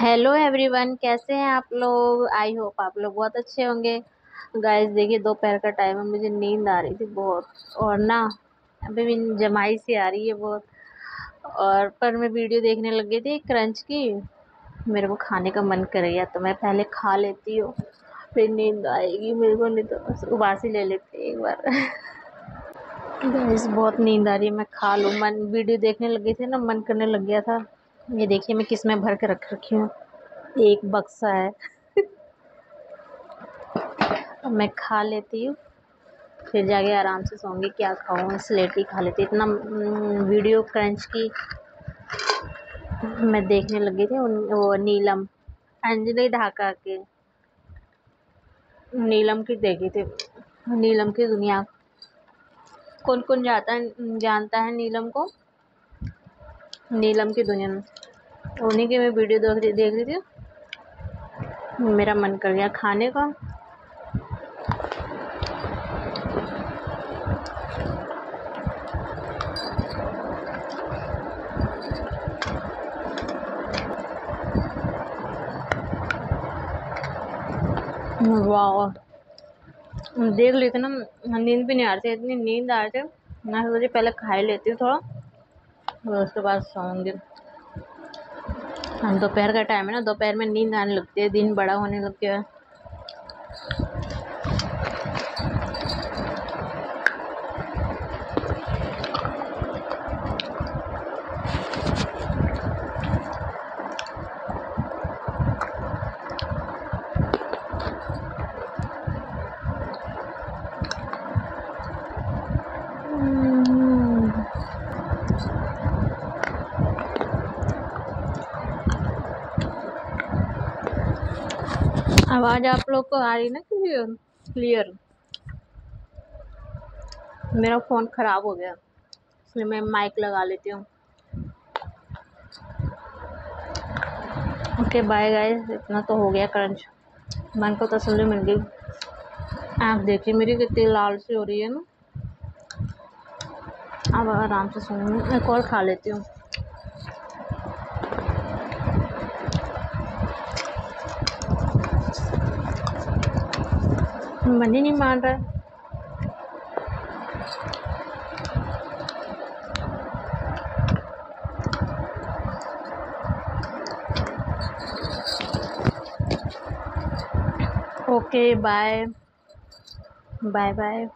Hello everyone, कैसे हैं आप लोग? आई होप आप लोग बहुत अच्छे होंगे। गाइस, देखिए, दोपहर का टाइम है, मुझे नींद आ रही थी बहुत। और ना, अभी भी जमाई सी आ रही है बहुत। और पर मैं वीडियो देखने लग गई थी क्रंच की। मेरे को खाने का मन कर गया तो मैं पहले खा लेती हूँ, फिर नींद आएगी मेरे को, नहीं तो बस उबासी ले लेते एक बार। गाइस, बहुत नींद आ रही है, मैं खा लूँ। मन, वीडियो देखने लग गई थी ना, मन करने लग गया था। ये देखिए मैं किसमें भर के रख रखी हूँ। एक बक्सा है। अब मैं खा लेती हूँ। फिर जाके आराम से सोंगी क्या खाऊँ। स्लेटी खा लेती इतना वीडियो क्रंच की मैं देखने लगी थी वो नीलम। अंजलि ढाका के। नीलम की देखी थी। नीलम की दुनिया। कौन कौन जाता है, जानता है नीलम को? नीलम की दुनिया। में उन्हीं की मैं वीडियो देख रही देख रही थी। मेरा मन कर गया खाने का। वाह। देख लेते ना नींद भी नहीं आ रही इतनी नींद आ रही थी। मैं सोची पहले खा ही लेती हूँ थोड़ा उसके बाद सोऊँगी। दोपहर का टाइम है ना, दोपहर में नींद आने लगती है, दिन बड़ा होने लगता है आवाज़ आप लोग को आ रही ना क्लियर क्लियर मेरा फ़ोन ख़राब हो गया। इसलिए मैं माइक लगा लेती हूँ। ओके बाय गाइस इतना तो हो गया क्रंच मन को तसल्ली मिल गई। आप देखिए मेरी कितनी लाल सी हो रही है ना। अब आराम से सुन एक और खा लेती हूँ। मन ही नहीं मान रहा ओके बाय बाय बाय